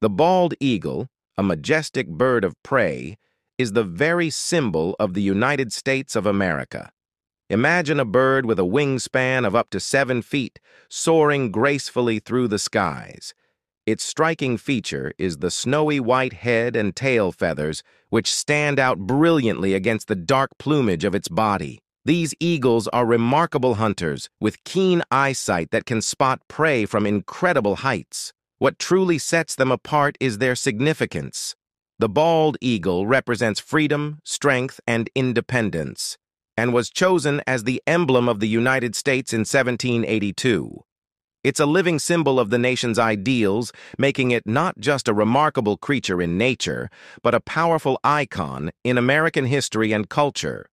The bald eagle, a majestic bird of prey, is the very symbol of the United States of America. Imagine a bird with a wingspan of up to seven feet, soaring gracefully through the skies. Its striking feature is the snowy white head and tail feathers, which stand out brilliantly against the dark plumage of its body. These eagles are remarkable hunters with keen eyesight that can spot prey from incredible heights. What truly sets them apart is their significance. The bald eagle represents freedom, strength, and independence, and was chosen as the emblem of the United States in 1782. It's a living symbol of the nation's ideals, making it not just a remarkable creature in nature, but a powerful icon in American history and culture.